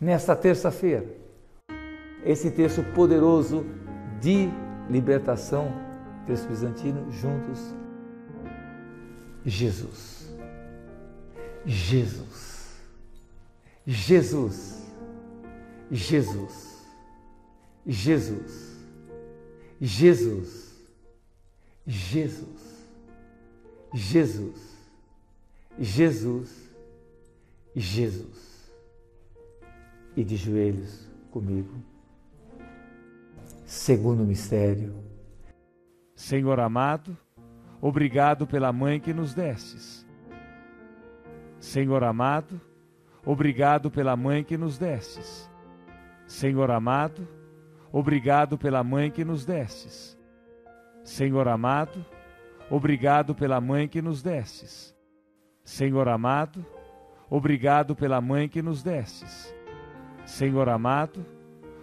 Nesta terça-feira, esse texto poderoso de libertação, texto bizantino, juntos, Jesus. Jesus. Jesus. Jesus. Jesus. Jesus. Jesus. Jesus. Jesus. Jesus e de joelhos comigo. Segundo mistério. Senhor amado, obrigado pela mãe que nos destes. Senhor amado, obrigado pela mãe que nos destes. Senhor amado, obrigado pela mãe que nos destes. Senhor amado, obrigado pela mãe que nos destes. Senhor amado, obrigado pela mãe que nos destes. Senhor amado,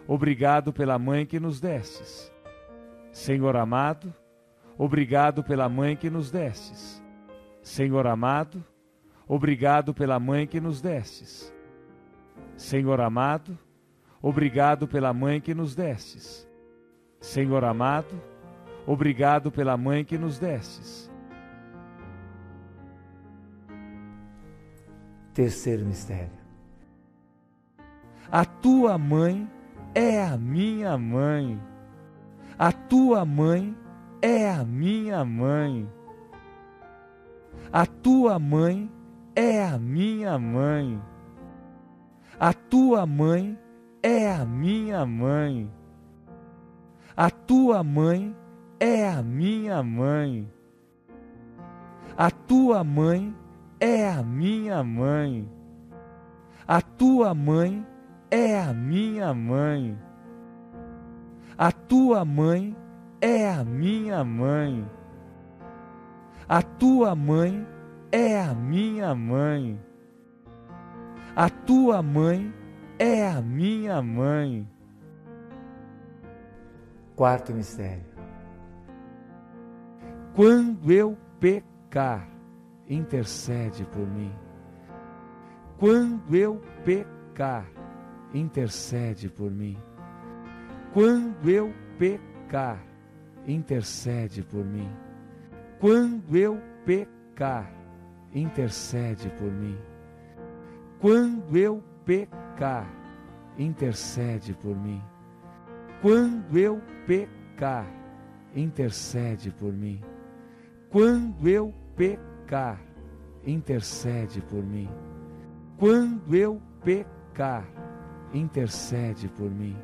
obrigado pela mãe que nos destes. Senhor amado, obrigado pela mãe que nos destes. Senhor amado, obrigado pela mãe que nos destes. Senhor amado, obrigado pela mãe que nos destes. Senhor amado, obrigado pela mãe que nos destes. Terceiro mistério. A tua mãe é a minha mãe. A tua mãe é a minha mãe. A tua mãe é a minha mãe. A tua mãe é a minha mãe. A tua mãe é a minha mãe. A tua mãe é a minha mãe. A tua mãe é a minha mãe. A tua mãe é a minha mãe. A tua mãe é a minha mãe. A tua mãe é a minha mãe. Quarto mistério. Quando eu pecar, intercede por mim. Quando eu pecar, intercede por mim. Quando eu pecar, intercede por mim. Quando eu pecar, intercede por mim. Quando eu pecar, intercede por mim. Quando eu pecar, intercede por mim. Quando eu pecar, intercede por mim. Quando eu pecar, intercede por mim.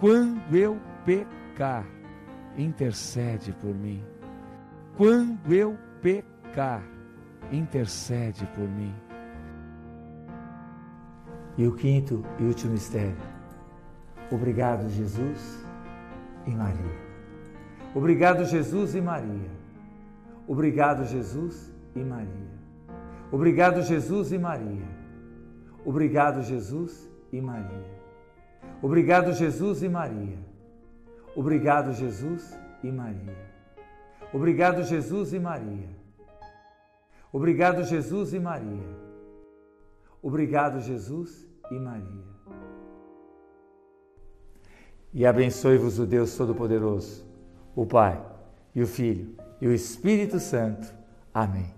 Quando eu pecar, intercede por mim. Quando eu pecar, intercede por mim. E o quinto e último mistério. Obrigado, Jesus e Maria. Obrigado, Jesus e Maria. Obrigado, Jesus e Maria. Obrigado, Jesus e Maria. Obrigado, Jesus e Maria. Obrigado, Jesus e Maria. Obrigado, Jesus e Maria. Obrigado, Jesus e Maria. Obrigado, Jesus e Maria. Obrigado, Jesus e Maria. E abençoe-vos o Deus Todo-Poderoso, o Pai e o Filho e o Espírito Santo. Amém.